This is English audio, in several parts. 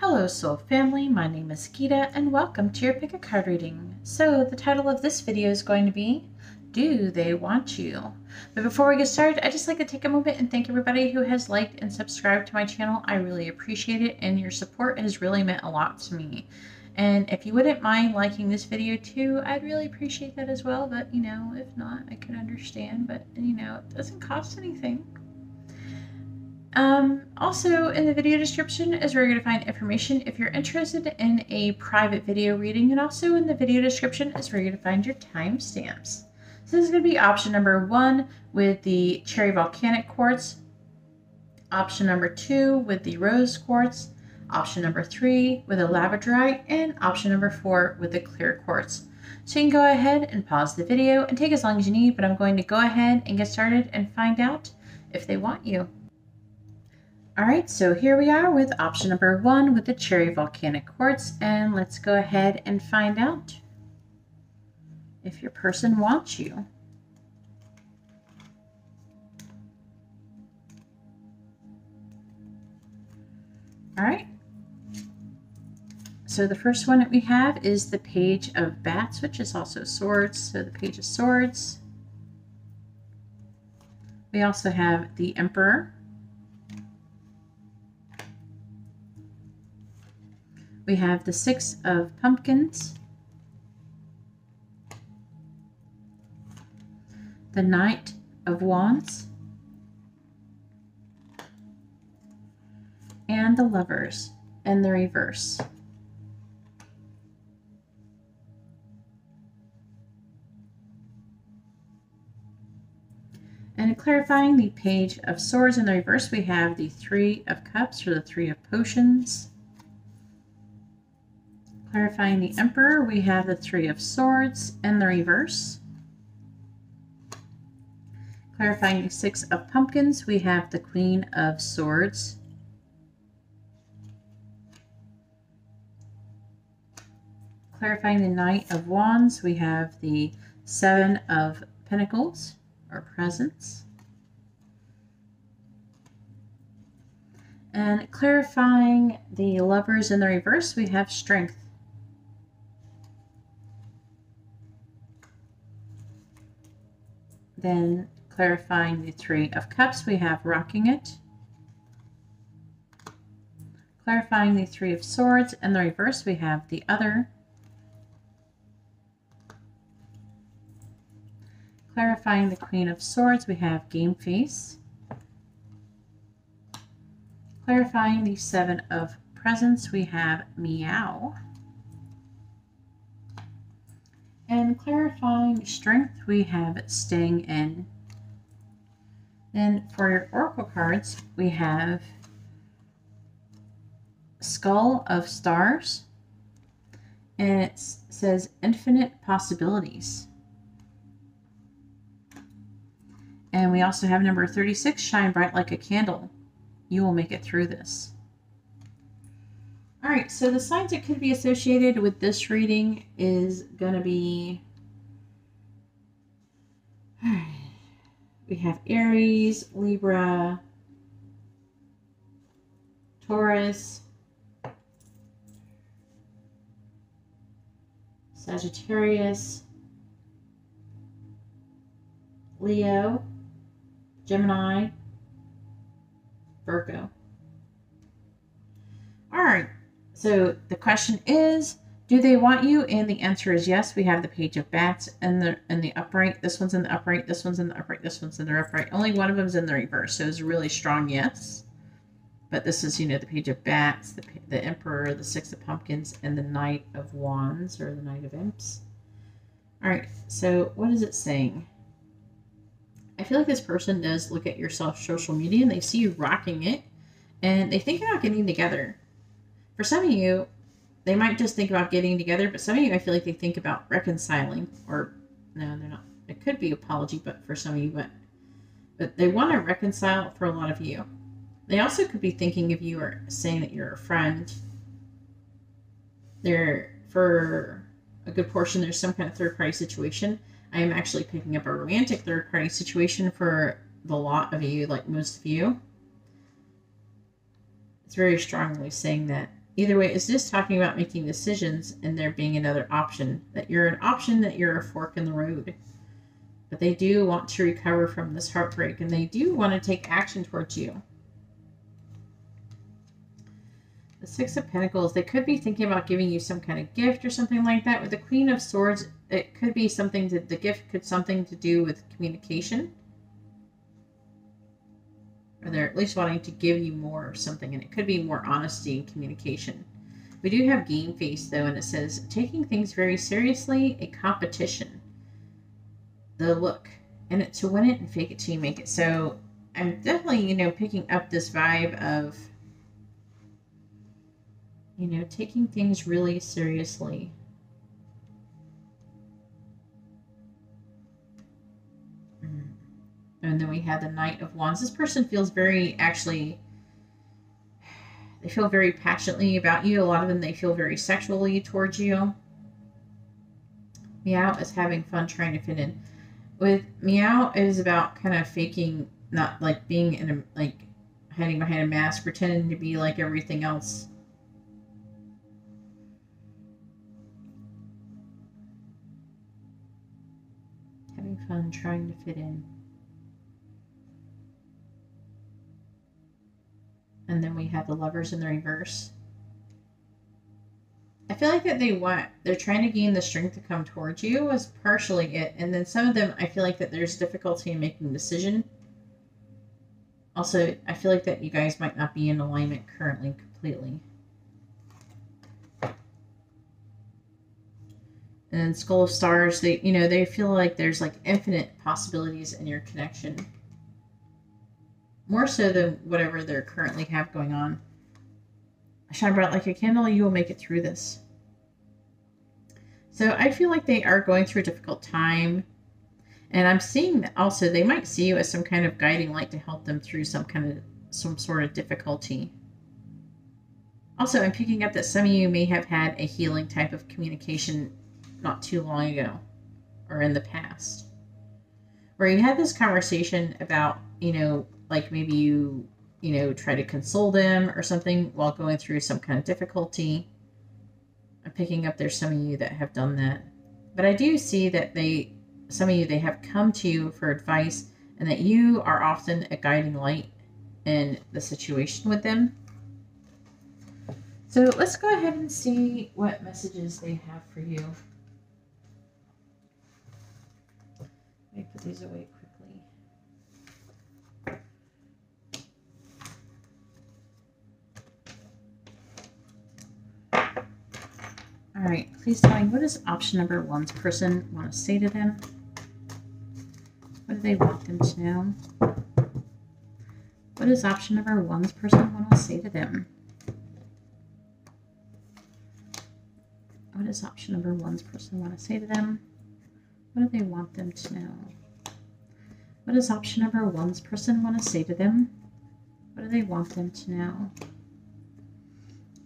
Hello, Soul Family. My name is Geeta, and welcome to your Pick a Card reading. So, the title of this video is going to be Do They Want You? But before we get started, I'd just like to take a moment and thank everybody who has liked and subscribed to my channel. I really appreciate it, and your support has really meant a lot to me. And if you wouldn't mind liking this video too, I'd really appreciate that as well. But, you know, if not, I could understand. But, you know, it doesn't cost anything. Um, also, in the video description is where you're going to find information if you're interested in a private video reading, and also in the video description is where you're going to find your timestamps. So this is going to be option number one with the cherry volcanic quartz, option number two with the rose quartz, option number three with a labradorite, and option number four with the clear quartz. So you can go ahead and pause the video and take as long as you need, but I'm going to go ahead and get started and find out if they want you. All right, so here we are with option number one with the cherry volcanic quartz, and let's go ahead and find out if your person wants you. All right. So the first one that we have is the Page of Bats, which is also Swords. So the Page of Swords. We also have the Emperor. We have the Six of Pumpkins, the Knight of Wands, and the Lovers in the reverse. And clarifying the Page of Swords in the reverse, we have the Three of Cups or the Three of Potions. Clarifying the Emperor, we have the Three of Swords in the reverse. Clarifying the Six of Pumpkins, we have the Queen of Swords. Clarifying the Knight of Wands, we have the Seven of Pentacles, or Presence. And clarifying the Lovers in the reverse, we have Strength. Then clarifying the Three of Cups, we have Rocking It. Clarifying the Three of Swords, and the reverse, we have the Other. Clarifying the Queen of Swords, we have Game Face. Clarifying the Seven of Presents, we have Meow. And clarifying strength, we have staying in. Then for your oracle cards, we have Skull of Stars. And it says infinite possibilities. And we also have number 36, shine bright like a candle. You will make it through this. All right, so the signs that could be associated with this reading is going to be. We have Aries, Libra, Taurus, Sagittarius, Leo, Gemini, Virgo. All right. So the question is, do they want you? And the answer is yes. We have the page of bats and the in the upright. This one's in the upright. This one's in the upright. This one's in the upright. Only one of them is in the reverse. So it's a really strong yes. But this is, you know, the page of bats, the, the emperor, the six of pumpkins, and the knight of wands or the knight of imps. All right. So what is it saying? I feel like this person does look at your social media and they see you rocking it and they think you're getting together for some of you, they might just think about getting together, but some of you, I feel like they think about reconciling, or no, they're not. It could be apology, but for some of you, but but they want to reconcile for a lot of you. They also could be thinking of you or saying that you're a friend. They're for a good portion. There's some kind of third party situation. I am actually picking up a romantic third party situation for the lot of you, like most of you. It's very strongly saying that either way, it's just talking about making decisions and there being another option. That you're an option, that you're a fork in the road. But they do want to recover from this heartbreak and they do want to take action towards you. The Six of Pentacles, they could be thinking about giving you some kind of gift or something like that. With the Queen of Swords, it could be something that the gift could something to do with communication. Or they're at least wanting to give you more or something, and it could be more honesty and communication. We do have game face though, and it says taking things very seriously, a competition. The look. and it to win it and fake it till you make it. So I'm definitely, you know, picking up this vibe of you know, taking things really seriously. And then we have the Knight of Wands. This person feels very, actually, they feel very passionately about you. A lot of them, they feel very sexually towards you. Meow is having fun trying to fit in. With Meow, it is about kind of faking, not like being in a, like, hiding behind a mask, pretending to be like everything else Having fun trying to fit in. And then we have the lovers in the reverse. I feel like that they want, they're trying to gain the strength to come towards you was partially it. And then some of them, I feel like that there's difficulty in making a decision. Also, I feel like that you guys might not be in alignment currently completely. and then Skull of Stars, they you know they feel like there's like infinite possibilities in your connection, more so than whatever they're currently have going on. I Shine bright like a candle, you will make it through this. So I feel like they are going through a difficult time. And I'm seeing that also they might see you as some kind of guiding light to help them through some kind of some sort of difficulty. Also, I'm picking up that some of you may have had a healing type of communication not too long ago or in the past where you had this conversation about, you know, like maybe you, you know, try to console them or something while going through some kind of difficulty. I'm picking up there's some of you that have done that. But I do see that they, some of you, they have come to you for advice and that you are often a guiding light in the situation with them. So let's go ahead and see what messages they have for you. let me put these away All right, please tell me what does option number one's person want to say to them? What do they want them to know? What does option number one's person want to say to them? What does option number one's person want to say to them? What do they want them to know? What does option number one's person want to say to them? What do they want them to know?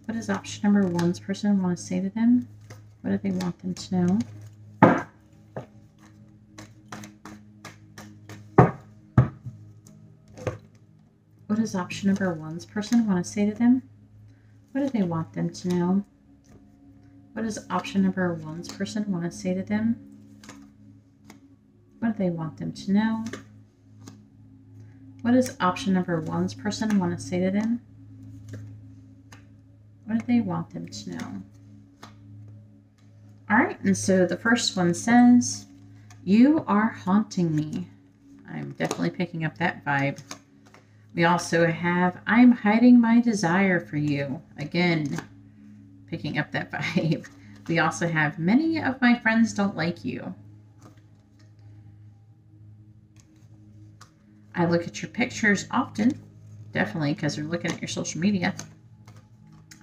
What does option number one's person want to say to them? What do they want them to know? What does option number one's person want to say to them? What do they want them to know? What does option number one's person want to say to them? What do they want them to know? What does option number one's person want to say to them? What do they want them to know? All right, and so the first one says, You are haunting me. I'm definitely picking up that vibe. We also have, I'm hiding my desire for you. Again, picking up that vibe. We also have, Many of my friends don't like you. I look at your pictures often, definitely because they're looking at your social media.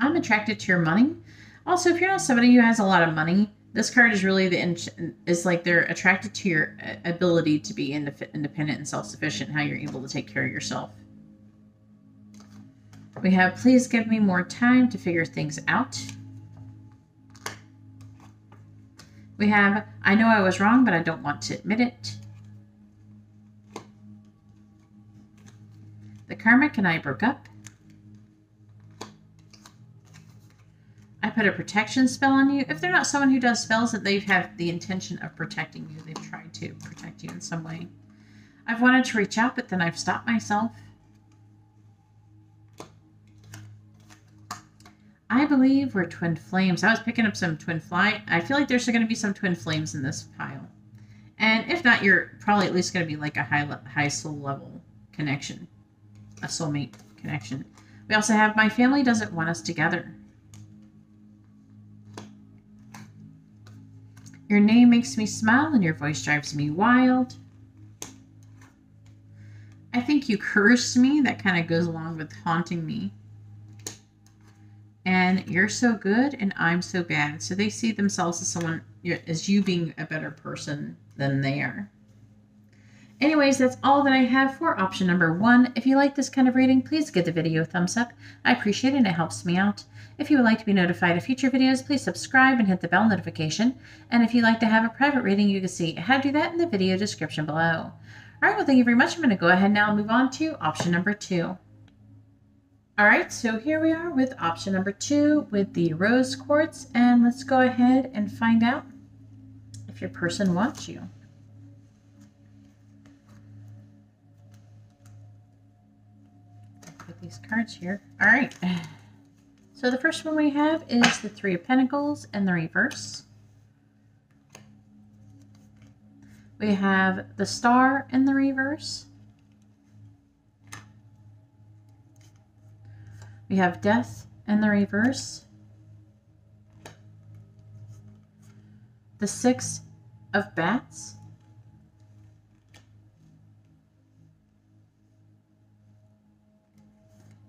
I'm attracted to your money. Also, if you're not somebody who has a lot of money, this card is really the is like they're attracted to your uh, ability to be independent and self-sufficient, how you're able to take care of yourself. We have, please give me more time to figure things out. We have, I know I was wrong, but I don't want to admit it. The karmic and I broke up. I put a protection spell on you. If they're not someone who does spells that they have the intention of protecting you, they've tried to protect you in some way. I've wanted to reach out, but then I've stopped myself. I believe we're twin flames. I was picking up some twin fly. I feel like there's going to be some twin flames in this pile. And if not, you're probably at least going to be like a high, high soul level connection, a soulmate connection. We also have my family doesn't want us together. Your name makes me smile and your voice drives me wild. I think you cursed me. That kind of goes along with haunting me. And you're so good and I'm so bad. So they see themselves as someone, as you being a better person than they are. Anyways, that's all that I have for option number one. If you like this kind of reading, please give the video a thumbs up. I appreciate it and it helps me out. If you would like to be notified of future videos, please subscribe and hit the bell notification. And if you'd like to have a private reading, you can see how to do that in the video description below. All right, well, thank you very much. I'm going to go ahead now and move on to option number two. All right, so here we are with option number two with the rose quartz. And let's go ahead and find out if your person wants you. these cards here. All right. So the first one we have is the Three of Pentacles in the reverse. We have the Star in the reverse. We have Death in the reverse. The Six of Bats.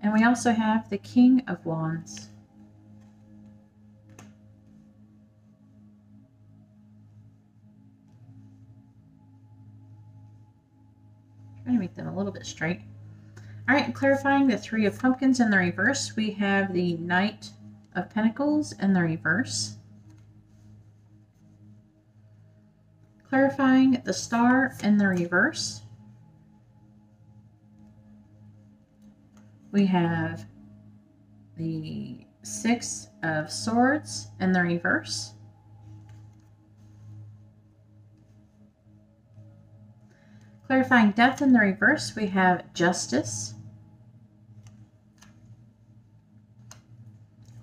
And we also have the King of Wands. Trying to make them a little bit straight. All right, clarifying the Three of Pumpkins in the reverse, we have the Knight of Pentacles in the reverse. Clarifying the Star in the reverse. We have the Six of Swords in the reverse. Clarifying Death in the reverse, we have Justice.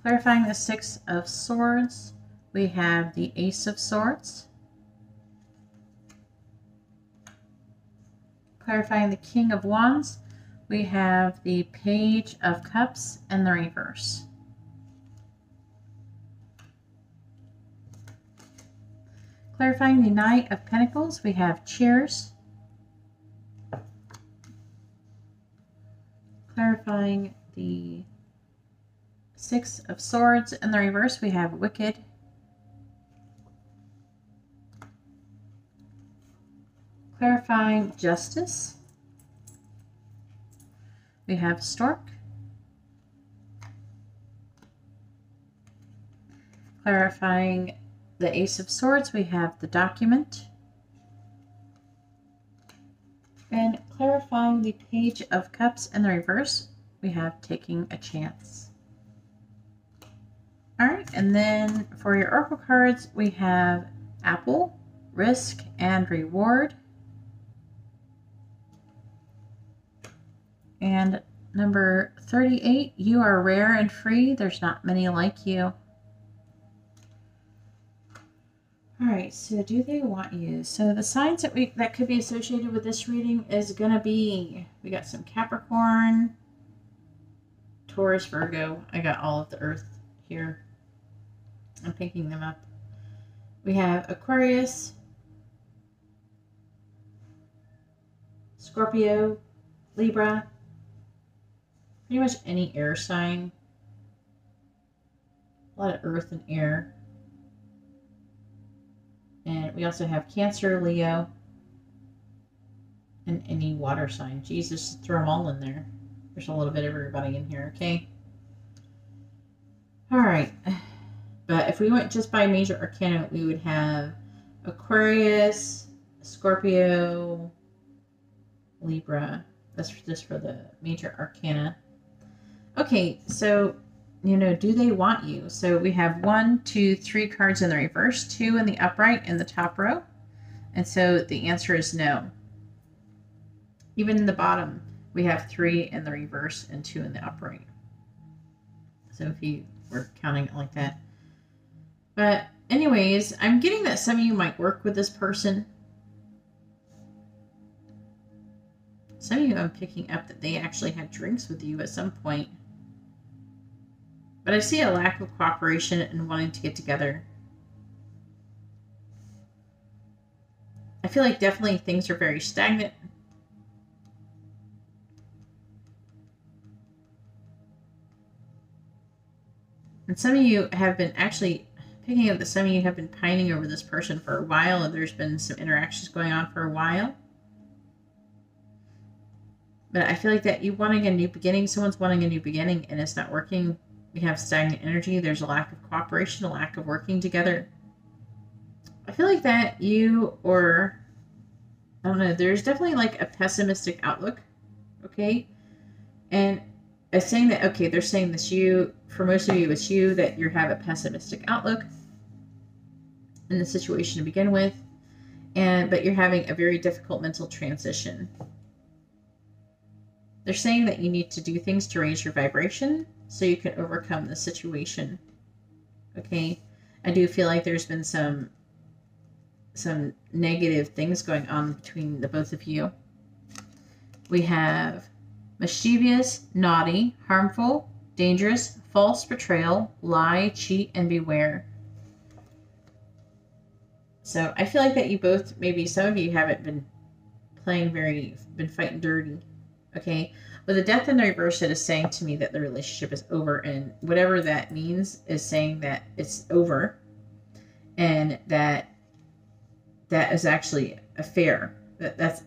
Clarifying the Six of Swords, we have the Ace of Swords. Clarifying the King of Wands, we have the Page of Cups and the reverse. Clarifying the Knight of Pentacles, we have Cheers. Clarifying the Six of Swords and the reverse, we have Wicked. Clarifying Justice. We have stork. Clarifying the Ace of Swords, we have the document. And clarifying the Page of Cups in the reverse, we have taking a chance. All right, and then for your Oracle cards, we have Apple, Risk, and Reward. And number 38, you are rare and free. There's not many like you. All right, so do they want you? So the signs that we that could be associated with this reading is going to be, we got some Capricorn, Taurus, Virgo. I got all of the earth here. I'm picking them up. We have Aquarius, Scorpio, Libra, pretty much any air sign. A lot of earth and air. And we also have Cancer, Leo, and any water sign. Jesus, throw them all in there. There's a little bit of everybody in here, okay? All right. But if we went just by major arcana, we would have Aquarius, Scorpio, Libra. That's just for the major arcana. Okay, so you know, do they want you? So we have one, two, three cards in the reverse, two in the upright in the top row. And so the answer is no. Even in the bottom, we have three in the reverse and two in the upright. So if you were counting it like that. But anyways, I'm getting that some of you might work with this person. Some of you I'm picking up that they actually had drinks with you at some point. But I see a lack of cooperation and wanting to get together. I feel like definitely things are very stagnant. And some of you have been actually picking up that some of you have been pining over this person for a while, and there's been some interactions going on for a while. But I feel like that you wanting a new beginning, someone's wanting a new beginning, and it's not working. We have stagnant energy. There's a lack of cooperation, a lack of working together. I feel like that you or I don't know, there's definitely like a pessimistic outlook. Okay. And as saying that, okay, they're saying this you, for most of you, it's you that you have a pessimistic outlook in the situation to begin with. And, but you're having a very difficult mental transition. They're saying that you need to do things to raise your vibration so you can overcome the situation. Okay. I do feel like there's been some some negative things going on between the both of you. We have mischievous, naughty, harmful, dangerous, false betrayal, lie, cheat, and beware. So I feel like that you both, maybe some of you haven't been playing very, been fighting dirty. Okay. But the death in the reverse is saying to me that the relationship is over, and whatever that means is saying that it's over, and that that is actually a fair. That that's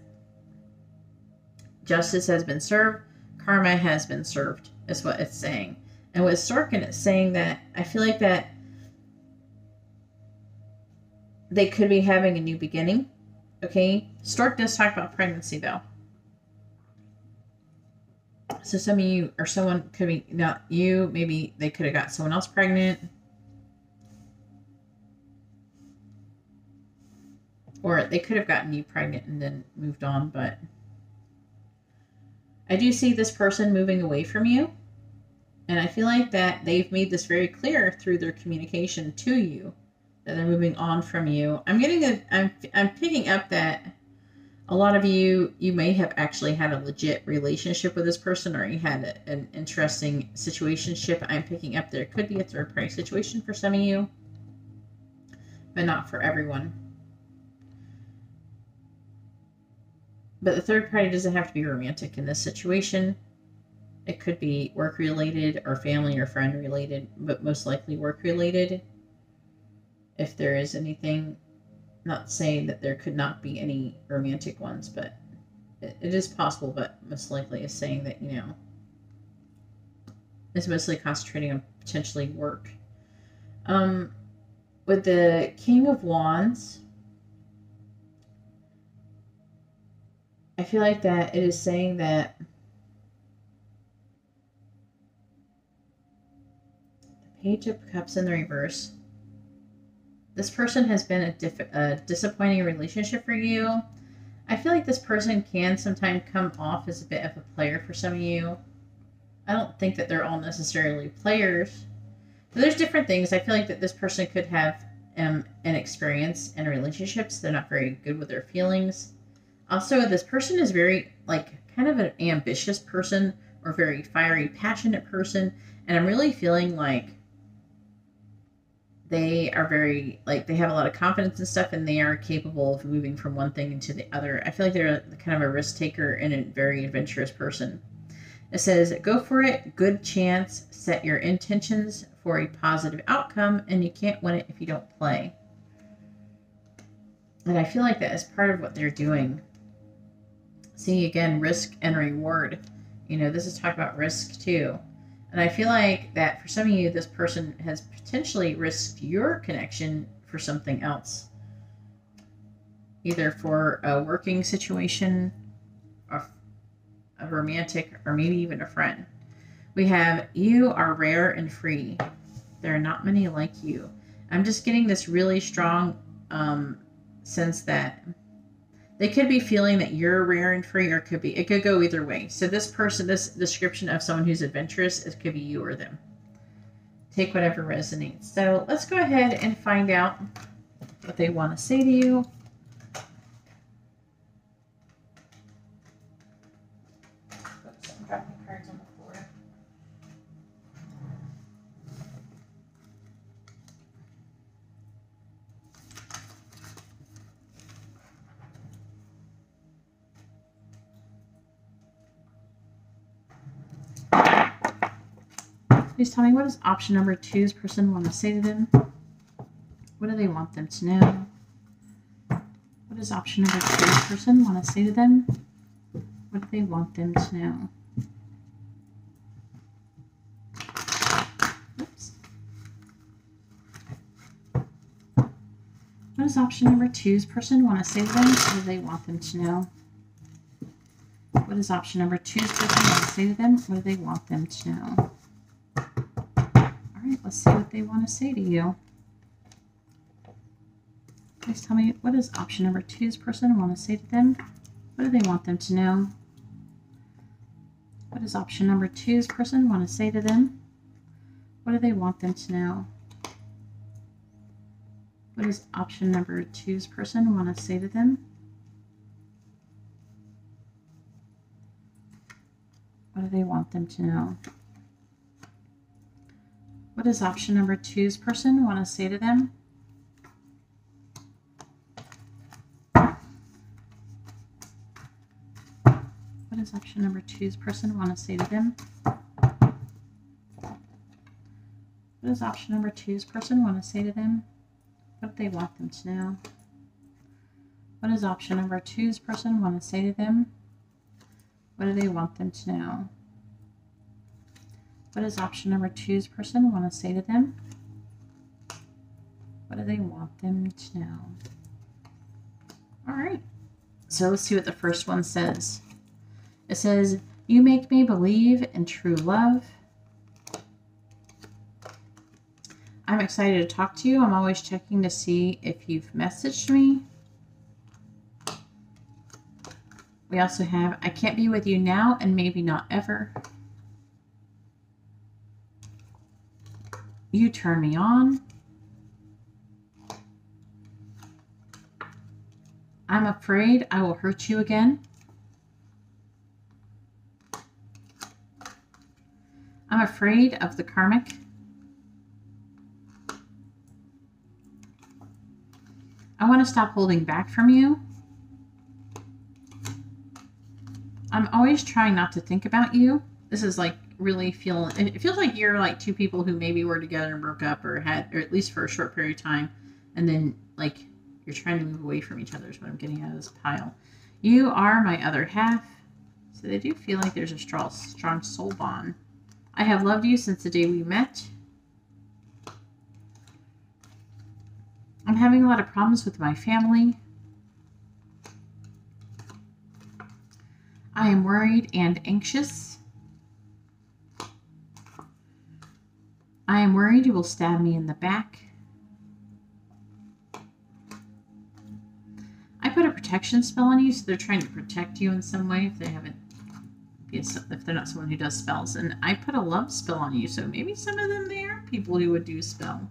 justice has been served, karma has been served, is what it's saying. And with Sorkin, it's saying that I feel like that they could be having a new beginning. Okay, Stork does talk about pregnancy though. So some of you or someone could be not you, maybe they could have got someone else pregnant. Or they could have gotten you pregnant and then moved on, but I do see this person moving away from you. And I feel like that they've made this very clear through their communication to you that they're moving on from you. I'm getting a I'm I'm picking up that a lot of you you may have actually had a legit relationship with this person or you had a, an interesting situationship. I'm picking up there could be a third party situation for some of you, but not for everyone. But the third party doesn't have to be romantic in this situation. It could be work related or family or friend related, but most likely work related. If there is anything, not saying that there could not be any romantic ones, but it, it is possible, but most likely is saying that, you know, it's mostly concentrating on potentially work. Um, with the King of Wands, I feel like that it is saying that the Page of Cups in the reverse. This person has been a, diff- a disappointing relationship for you. I feel like this person can sometimes come off as a bit of a player for some of you. I don't think that they're all necessarily players. But there's different things. I feel like that this person could have um, an experience in relationships. They're not very good with their feelings also, this person is very, like, kind of an ambitious person or very fiery, passionate person. And I'm really feeling like they are very, like, they have a lot of confidence and stuff and they are capable of moving from one thing into the other. I feel like they're kind of a risk taker and a very adventurous person. It says, go for it, good chance, set your intentions for a positive outcome, and you can't win it if you don't play. And I feel like that is part of what they're doing see again risk and reward. You know, this is talk about risk too. And I feel like that for some of you, this person has potentially risked your connection for something else. Either for a working situation, a, a romantic, or maybe even a friend. We have you are rare and free. There are not many like you. I'm just getting this really strong um, sense that they could be feeling that you're rare and free, or it could be it could go either way. So this person, this description of someone who's adventurous, it could be you or them. Take whatever resonates. So let's go ahead and find out what they want to say to you. Please tell me what does option number two's person want to say to them? What do they want them to know? What does option number two's person want to say to them? What do they want them to know? Oops. What does option number two's person want to say to them? What do they want them to know? What does option number two's person want to say to them? What do they want them to know? See what they want to say to you. Please tell me, what does option number two's person want to say to them? What do they want them to know? What does option number two's person want to say to them? What do they want them to know? What does option number two's person want to say to them? What do they want them to know? What does option number two's person want to say to them? What does option number two's person want to say to them? What does option number two's person want to say to them? What do they want them to know? What does option number two's person want to say to them? What do they want them to know? What does option number two's person want to say to them? What do they want them to know? All right. So let's see what the first one says. It says, You make me believe in true love. I'm excited to talk to you. I'm always checking to see if you've messaged me. We also have, I can't be with you now and maybe not ever. You turn me on. I'm afraid I will hurt you again. I'm afraid of the karmic. I want to stop holding back from you. I'm always trying not to think about you. This is like really feel it feels like you're like two people who maybe were together and broke up or had or at least for a short period of time and then like you're trying to move away from each other is what i'm getting out of this pile. You are my other half. So they do feel like there's a strong strong soul bond. I have loved you since the day we met. I'm having a lot of problems with my family. I am worried and anxious I am worried you will stab me in the back. I put a protection spell on you, so they're trying to protect you in some way if they haven't, if they're not someone who does spells. And I put a love spell on you, so maybe some of them they are people who would do spell.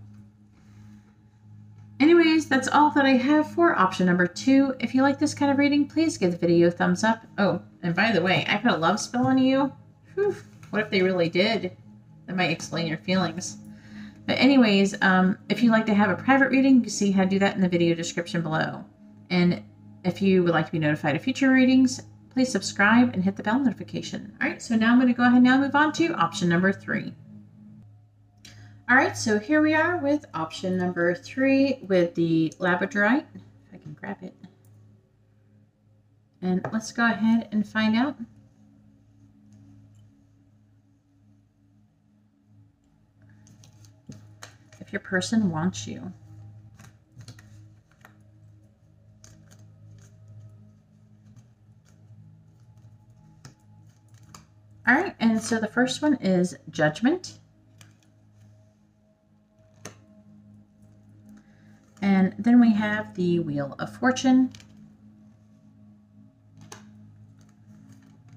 Anyways, that's all that I have for option number two. If you like this kind of reading, please give the video a thumbs up. Oh, and by the way, I put a love spell on you. Whew, what if they really did? That might explain your feelings. But anyways, um, if you'd like to have a private reading, you see how to do that in the video description below. And if you would like to be notified of future readings, please subscribe and hit the bell notification. All right, so now I'm going to go ahead and now move on to option number three. All right, so here we are with option number three with the labradorite. If I can grab it. And let's go ahead and find out your person wants you. All right, and so the first one is Judgment. And then we have the Wheel of Fortune.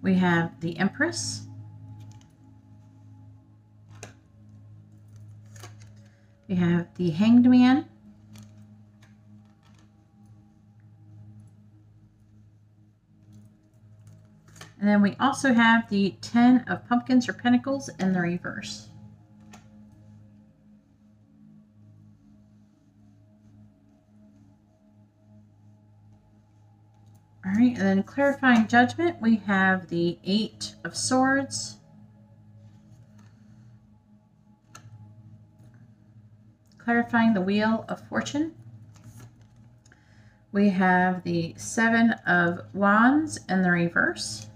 We have the Empress. We have the Hanged Man. And then we also have the Ten of Pumpkins or Pentacles in the reverse. All right, and then clarifying judgment, we have the Eight of Swords. Clarifying the Wheel of Fortune. We have the Seven of Wands in the reverse.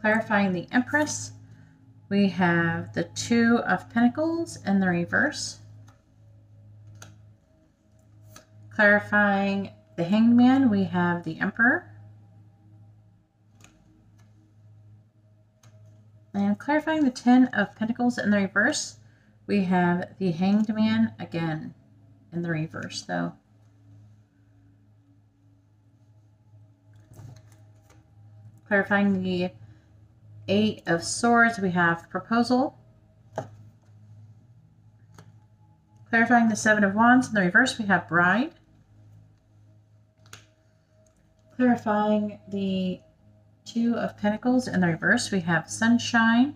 Clarifying the Empress, we have the Two of Pentacles in the reverse. Clarifying the Hanged Man, we have the Emperor. And clarifying the Ten of Pentacles in the reverse, we have the Hanged Man again in the reverse, though. Clarifying the Eight of Swords, we have Proposal. Clarifying the Seven of Wands in the reverse, we have Bride. Clarifying the Two of Pentacles in the reverse, we have Sunshine.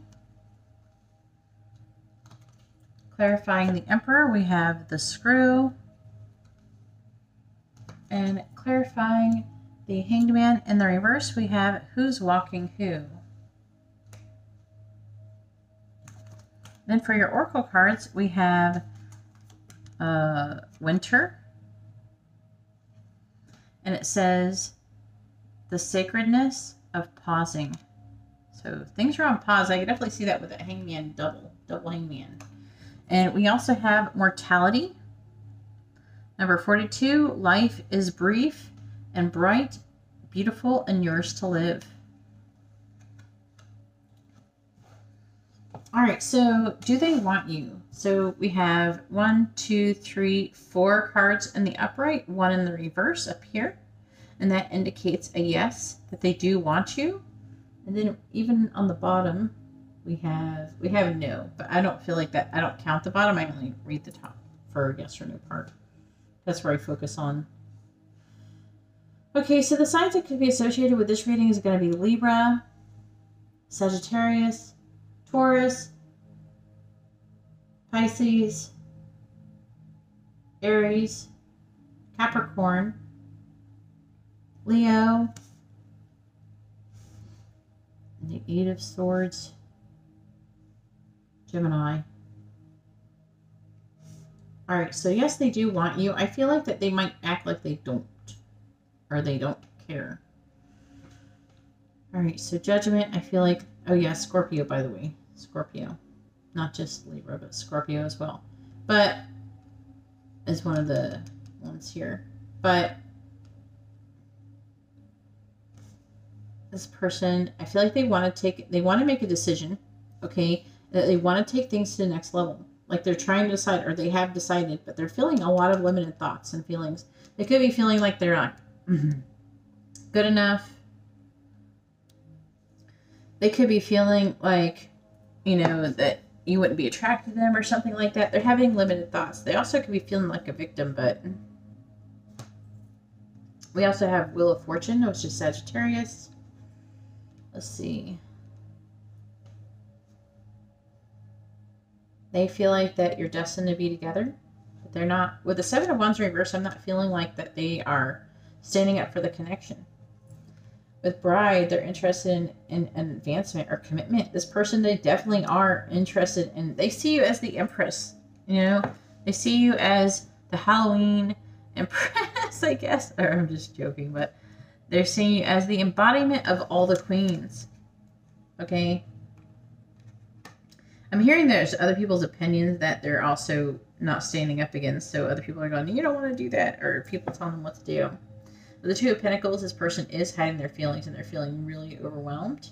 Clarifying the Emperor, we have the Screw. And clarifying the Hanged Man in the reverse, we have Who's Walking Who. Then for your Oracle cards, we have uh, Winter. And it says the sacredness of pausing. So things are on pause. I can definitely see that with a hangman double, double hangman. And we also have mortality. Number 42, life is brief and bright, beautiful, and yours to live. All right, so do they want you? So we have one, two, three, four cards in the upright, one in the reverse up here. And that indicates a yes, that they do want you. And then even on the bottom, we have we have no, but I don't feel like that. I don't count the bottom. I only read the top for yes or no part. That's where I focus on. Okay, so the signs that could be associated with this reading is going to be Libra, Sagittarius, Taurus, Pisces, Aries, Capricorn, Leo, And the Eight of Swords, Gemini. All right, so yes, they do want you. I feel like that they might act like they don't, or they don't care. All right, so Judgment, I feel like, oh yeah, Scorpio, by the way. Scorpio. Not just Libra, but Scorpio as well. But is one of the ones here. But this person, I feel like they want to take, they want to make a decision, okay? That they want to take things to the next level. Like they're trying to decide, or they have decided, but they're feeling a lot of limited thoughts and feelings. They could be feeling like they're not mm-hmm, good enough. They could be feeling like you know, that you wouldn't be attracted to them or something like that. They're having limited thoughts. They also could be feeling like a victim, but we also have Wheel of Fortune, which is Sagittarius. Let's see. They feel like that you're destined to be together, but they're not. With the Seven of Wands reverse, I'm not feeling like that they are standing up for the connection with bride they're interested in, in, in, advancement or commitment this person they definitely are interested in they see you as the empress you know they see you as the halloween empress i guess or i'm just joking but they're seeing you as the embodiment of all the queens. Okay? I'm hearing there's other people's opinions that they're also not standing up against so other people are going you don't want to do that or people telling them what to do. With the Two of Pentacles, this person is hiding their feelings and they're feeling really overwhelmed.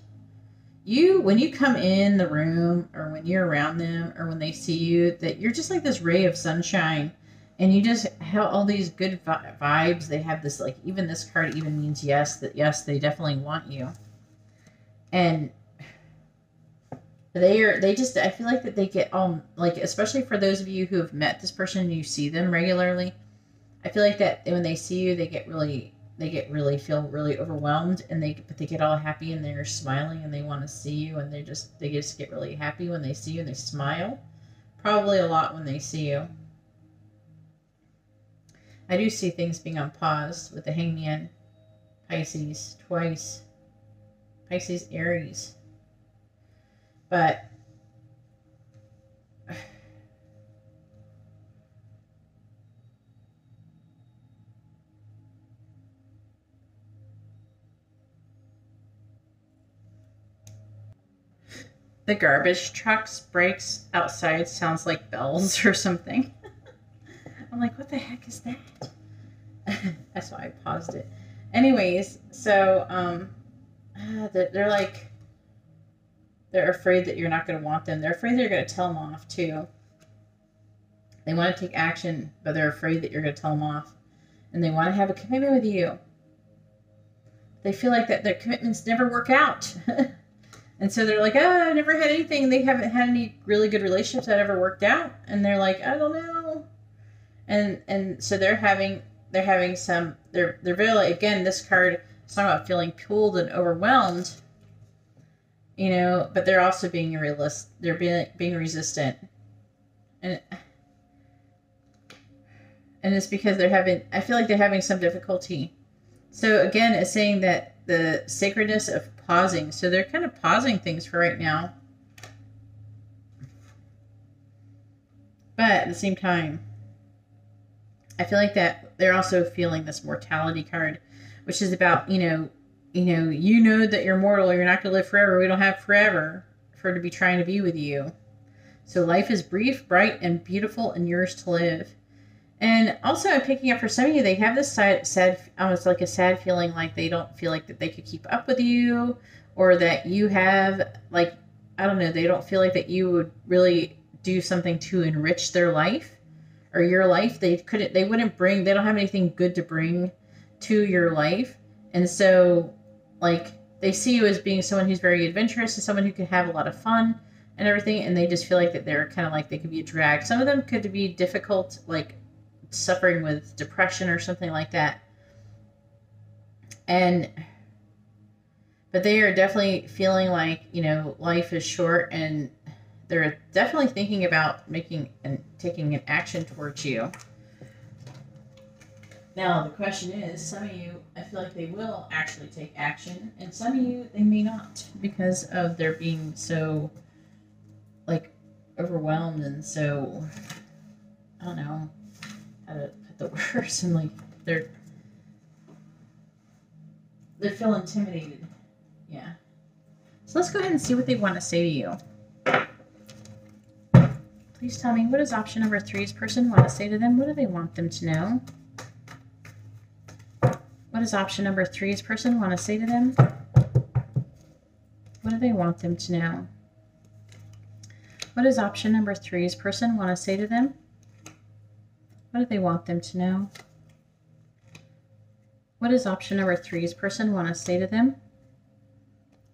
You, when you come in the room or when you're around them or when they see you, that you're just like this ray of sunshine and you just have all these good vibes. They have this, like, even this card even means yes, that yes, they definitely want you. And they are they just i feel like that they get all like especially for those of you who have met this person and you see them regularly i feel like that when they see you they get really they get really feel really overwhelmed and they but they get all happy and they're smiling and they want to see you and they just they just get really happy when they see you and they smile probably a lot when they see you i do see things being on pause with the hangman pisces twice pisces aries but the garbage truck's brakes outside sounds like bells or something. I'm like, what the heck is that? That's why I paused it. Anyways, so um, they're, they're like they're afraid that you're not going to want them. They're afraid they're going to tell them off too. They want to take action, but they're afraid that you're going to tell them off. And they want to have a commitment with you. They feel like that their commitments never work out. and so they're like, oh, I never had anything. They haven't had any really good relationships that ever worked out. And they're like, I don't know. And and so they're having they're having some they're they're really again this card is talking about feeling pulled and overwhelmed you know, but they're also being realist. They're being being resistant, and and it's because they're having. I feel like they're having some difficulty. So again, it's saying that the sacredness of pausing. So they're kind of pausing things for right now, but at the same time, I feel like that they're also feeling this mortality card, which is about you know you know, you know that you're mortal, you're not going to live forever. We don't have forever for to be trying to be with you. So life is brief, bright, and beautiful, and yours to live. And also, I'm picking up for some of you, they have this sad, sad, almost like a sad feeling, like they don't feel like that they could keep up with you, or that you have, like, I don't know, they don't feel like that you would really do something to enrich their life or your life. They couldn't, they wouldn't bring, they don't have anything good to bring to your life. And so like they see you as being someone who's very adventurous and someone who can have a lot of fun and everything and they just feel like that they're kind of like they could be a drag some of them could be difficult like suffering with depression or something like that and but they are definitely feeling like you know life is short and they're definitely thinking about making and taking an action towards you now, the question is some of you, I feel like they will actually take action, and some of you, they may not because of their being so, like, overwhelmed and so, I don't know how to put the words, and like, they're, they feel intimidated. Yeah. So let's go ahead and see what they want to say to you. Please tell me, what does option number three's person want to say to them? What do they want them to know? What does option number three's person want to say to them? What do they want them to know? What does option number three's person want to say to them? What do they want them to know? What does option number three's person want to say to them?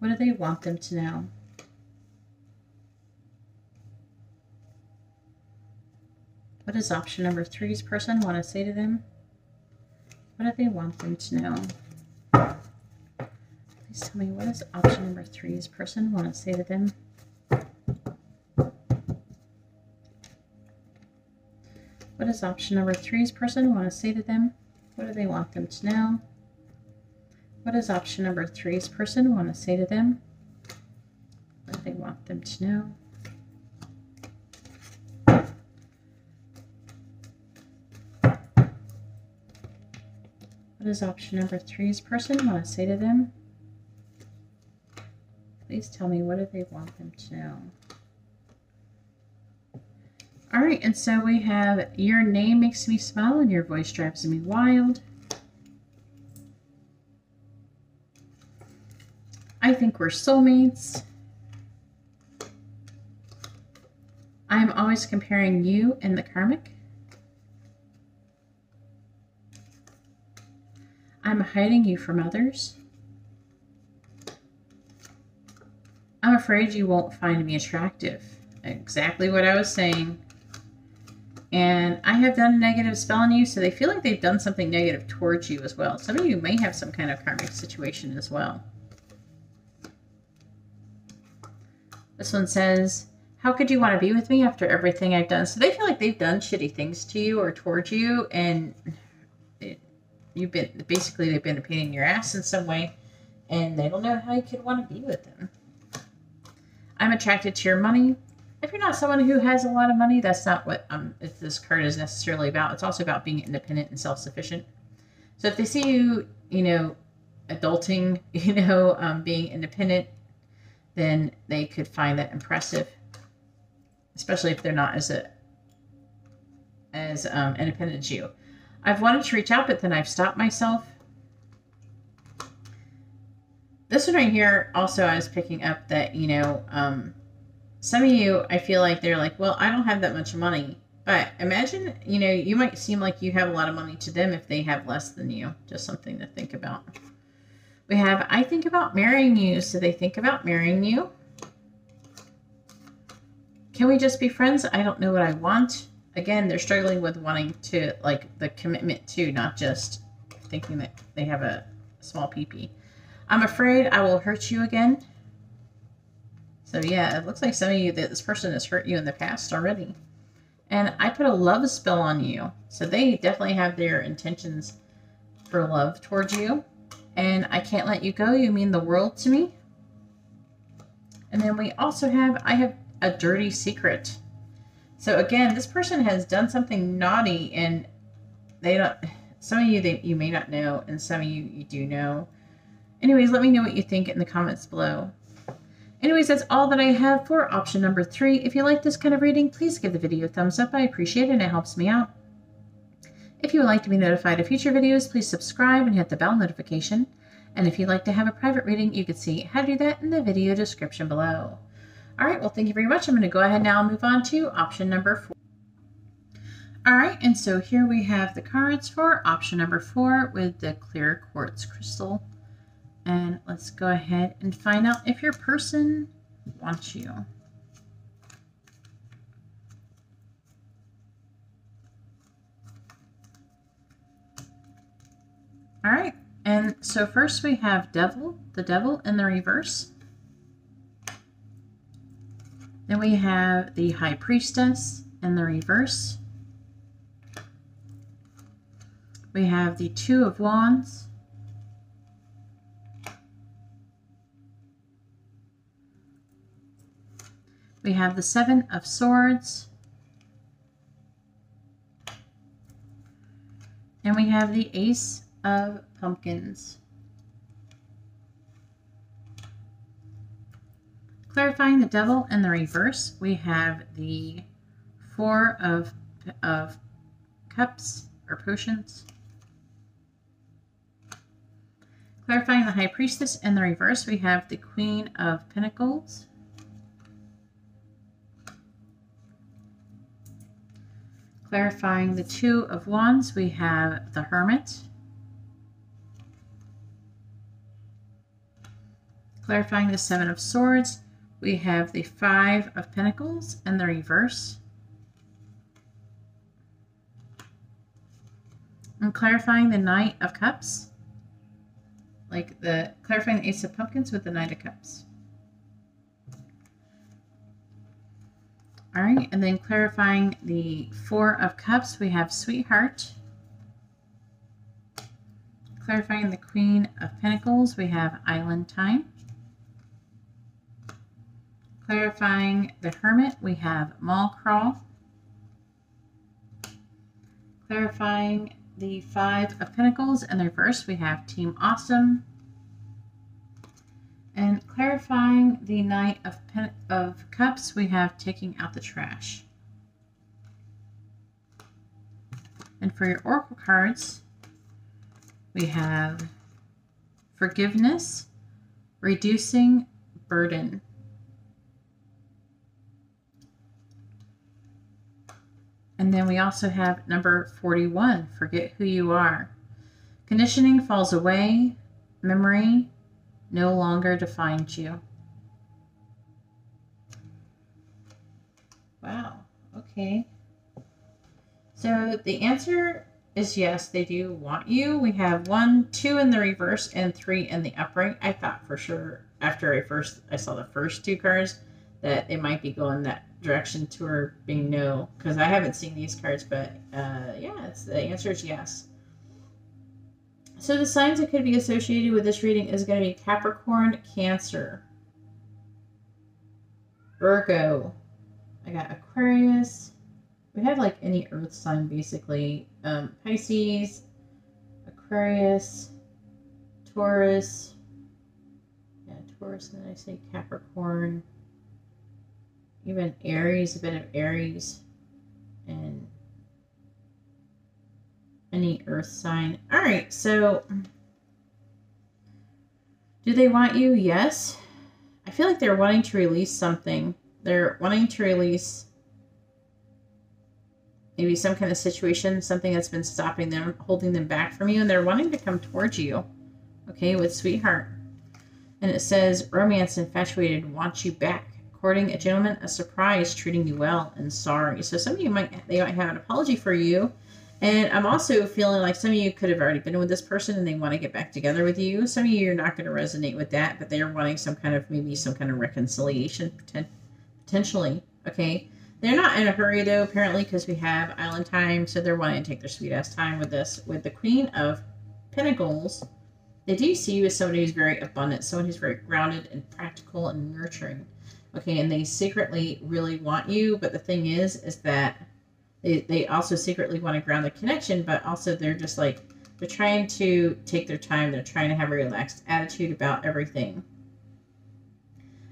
What do they want them to know? What does option number three's person want to say to them? What do they want them to know? Please tell me, what does option number three's person want to say to them? What does option number three's person want to say to them? What do they want them to know? What does option number three's person want to say to them? What do they want them to know? Is option number three's person want to say to them? Please tell me what do they want them to know? All right, and so we have your name makes me smile and your voice drives me wild. I think we're soulmates. I'm always comparing you and the karmic. I'm hiding you from others. I'm afraid you won't find me attractive. Exactly what I was saying. And I have done a negative spell on you, so they feel like they've done something negative towards you as well. Some of you may have some kind of karmic situation as well. This one says, how could you want to be with me after everything I've done? So they feel like they've done shitty things to you or towards you, and you've been, basically they've been a pain in your ass in some way, and they don't know how you could want to be with them. I'm attracted to your money. If you're not someone who has a lot of money, that's not what um, this card is necessarily about. It's also about being independent and self-sufficient. So if they see you, you know, adulting, you know, um, being independent, then they could find that impressive, especially if they're not as a as um, independent as you. I've wanted to reach out, but then I've stopped myself. This one right here, also, I was picking up that, you know, um, some of you, I feel like they're like, well, I don't have that much money. But imagine, you know, you might seem like you have a lot of money to them if they have less than you. Just something to think about. We have, I think about marrying you. So they think about marrying you. Can we just be friends? I don't know what I want. Again, they're struggling with wanting to, like, the commitment too, not just thinking that they have a small peepee. I'm afraid I will hurt you again. So yeah, it looks like some of you that this person has hurt you in the past already. And I put a love spell on you. So they definitely have their intentions for love towards you and I can't let you go. You mean the world to me. And then we also have, I have a dirty secret. So again, this person has done something naughty and they don't, some of you, they, you may not know, and some of you, you do know. Anyways, let me know what you think in the comments below. Anyways, that's all that I have for option number three. If you like this kind of reading, please give the video a thumbs up. I appreciate it and it helps me out. If you would like to be notified of future videos, please subscribe and hit the bell notification. And if you'd like to have a private reading, you can see how to do that in the video description below. All right, well, thank you very much. I'm going to go ahead now and move on to option number four. All right, and so here we have the cards for option number four with the clear quartz crystal. And let's go ahead and find out if your person wants you. All right, and so first we have devil, the devil in the reverse. Then we have the high priestess in the reverse. We have the two of wands. We have the seven of swords. And we have the ace of pumpkins. Clarifying the devil in the reverse, we have the four of, of cups or potions. Clarifying the high priestess in the reverse, we have the queen of pentacles. Clarifying the two of wands, we have the hermit. Clarifying the Seven of Swords, we have the Five of Pentacles and the reverse. And clarifying the Knight of Cups, like the clarifying the Ace of Pumpkins with the Knight of Cups. All right, and then clarifying the Four of Cups, we have Sweetheart. Clarifying the Queen of Pentacles, we have Island Time. Clarifying the Hermit, we have Mall Crawl. Clarifying the Five of Pentacles in the reverse, we have Team Awesome. And clarifying the Knight of, Pen of Cups, we have Taking Out the Trash. And for your Oracle cards, we have Forgiveness, reducing burden. And then we also have number 41, forget who you are. Conditioning falls away, memory no longer defines you. Wow, okay. So the answer is yes, they do want you. We have one, two in the reverse, and three in the upright. I thought for sure after I first I saw the first two cards that it might be going that direction to her being no because I haven't seen these cards, but uh, yeah, it's, the answer is yes. So the signs that could be associated with this reading is going to be Capricorn, Cancer, Virgo. I got Aquarius. We have like any Earth sign basically. Um, Pisces, Aquarius, Taurus. Yeah, Taurus, and then I say Capricorn even Aries, a bit of Aries, and any earth sign. All right, so do they want you? Yes. I feel like they're wanting to release something. They're wanting to release maybe some kind of situation, something that's been stopping them, holding them back from you, and they're wanting to come towards you. Okay, with sweetheart. And it says, romance infatuated wants you back a gentleman, a surprise, treating you well, and sorry. So some of you might they might have an apology for you. And I'm also feeling like some of you could have already been with this person and they want to get back together with you. Some of you are not going to resonate with that, but they're wanting some kind of maybe some kind of reconciliation potentially. Okay. They're not in a hurry though, apparently, because we have island time, so they're wanting to take their sweet ass time with this. With the Queen of Pentacles, they do see you as somebody who's very abundant, someone who's very grounded and practical and nurturing okay and they secretly really want you but the thing is is that they, they also secretly want to ground the connection but also they're just like they're trying to take their time they're trying to have a relaxed attitude about everything.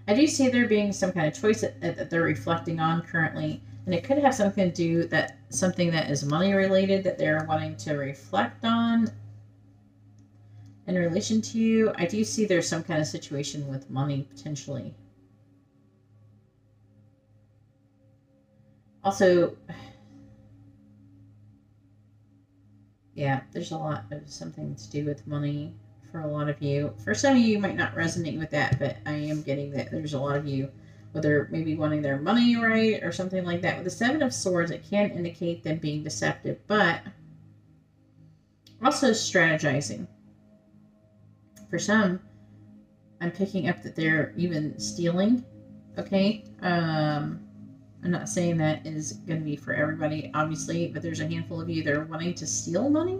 I do see there being some kind of choice that, that they're reflecting on currently and it could have something to do that something that is money related that they're wanting to reflect on. In relation to you i do see there's some kind of situation with money potentially Also, yeah, there's a lot of something to do with money for a lot of you. For some of you, you might not resonate with that, but I am getting that there's a lot of you, whether maybe wanting their money right or something like that. With the Seven of Swords, it can indicate them being deceptive, but also strategizing. For some, I'm picking up that they're even stealing. Okay. Um, I'm not saying that is going to be for everybody, obviously, but there's a handful of you that are wanting to steal money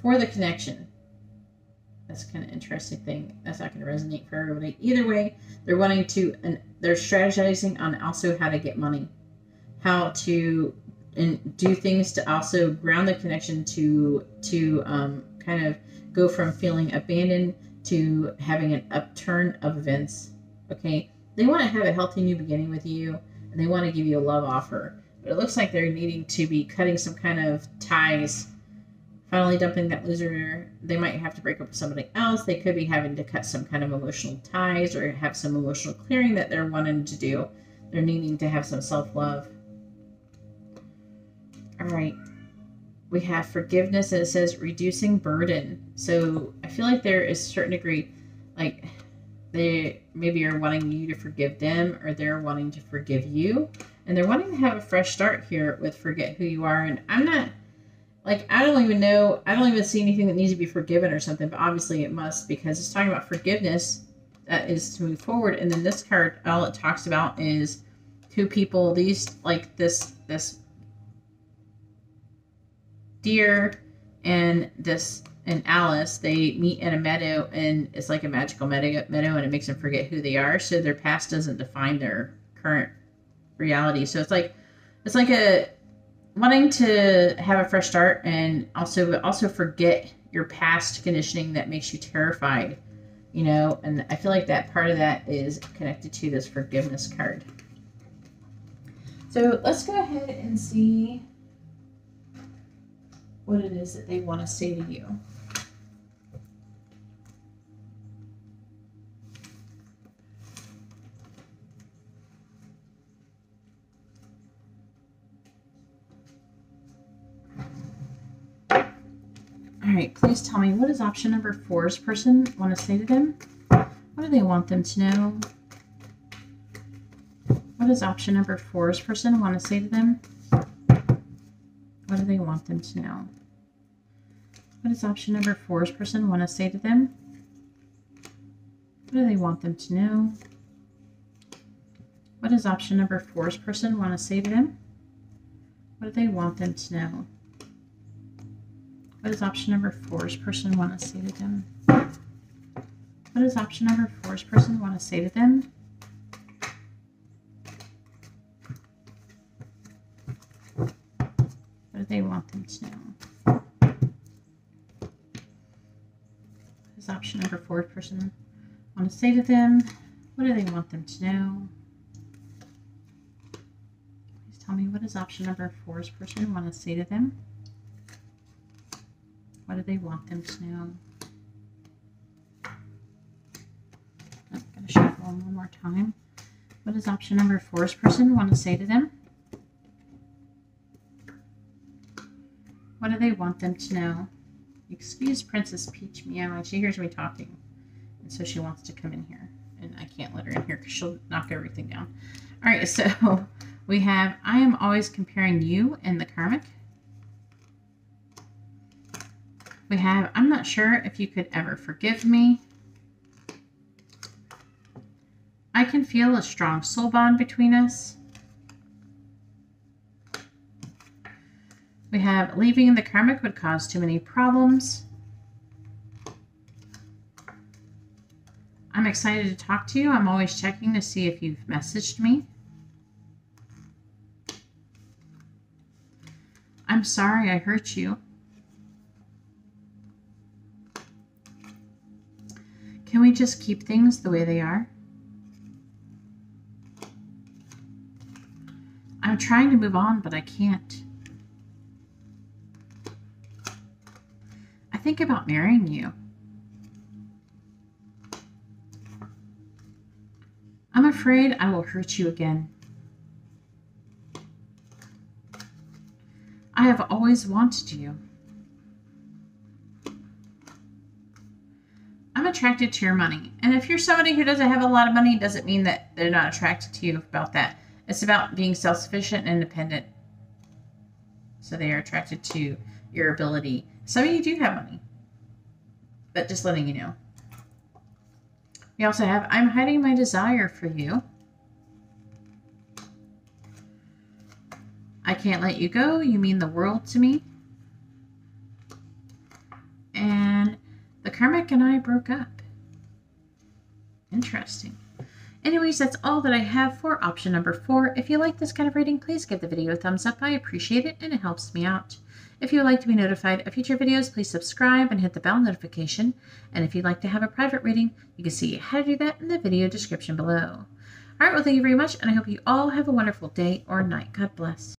for the connection. That's kind of interesting thing. That's not going to resonate for everybody. Either way, they're wanting to, and they're strategizing on also how to get money, how to and do things to also ground the connection to to um, kind of go from feeling abandoned to having an upturn of events. Okay, they want to have a healthy new beginning with you and they want to give you a love offer. But it looks like they're needing to be cutting some kind of ties, finally dumping that loser. They might have to break up with somebody else. They could be having to cut some kind of emotional ties or have some emotional clearing that they're wanting to do. They're needing to have some self love. All right. We have forgiveness and it says reducing burden. So I feel like there is a certain degree, like, they maybe are wanting you to forgive them or they're wanting to forgive you. And they're wanting to have a fresh start here with forget who you are. And i'm not like i don't even know i don't even see anything that needs to be forgiven or something but obviously it must because it's talking about forgiveness that is to move forward. And then this card all it talks about is two people these like this this deer and this and Alice, they meet in a meadow, and it's like a magical meadow, meadow, and it makes them forget who they are. So their past doesn't define their current reality. So it's like it's like a wanting to have a fresh start, and also also forget your past conditioning that makes you terrified. You know, and I feel like that part of that is connected to this forgiveness card. So let's go ahead and see what it is that they want to say to you. Right, please tell me what does option number four's person want to say to them? What do they want them to know? What does option number four's person want to say to them? What do they want them to know? What does option number four's person want to say to them? What do they want them to know? What does option number four's person want to say to them? What do they want them to know? What does option number four's person want to say to them? What does option number four's person want to say to them? What do they want them to know? What does option number four's person want to say to them? What do they want them to know? Please tell me what does option number four's person want to say to them? What do they want them to know? I'm going to shuffle one more time. What does option number four's person want to say to them? What do they want them to know? Excuse Princess Peach meowing. She hears me talking. And so she wants to come in here. And I can't let her in here because she'll knock everything down. All right, so we have I am always comparing you and the karmic. We have I'm not sure if you could ever forgive me. I can feel a strong soul bond between us. We have leaving the karmic would cause too many problems. I'm excited to talk to you. I'm always checking to see if you've messaged me. I'm sorry I hurt you. We just keep things the way they are? I'm trying to move on, but I can't. I think about marrying you. I'm afraid I will hurt you again. I have always wanted you. Attracted to your money. And if you're somebody who doesn't have a lot of money, doesn't mean that they're not attracted to you about that. It's about being self-sufficient and independent. So they are attracted to your ability. Some of you do have money, but just letting you know. We also have, I'm hiding my desire for you. I can't let you go. You mean the world to me. And karmic and I broke up. Interesting. Anyways, that's all that I have for option number four. If you like this kind of reading, please give the video a thumbs up. I appreciate it and it helps me out. If you would like to be notified of future videos, please subscribe and hit the bell notification. And if you'd like to have a private reading, you can see how to do that in the video description below. All right, well, thank you very much, and I hope you all have a wonderful day or night. God bless.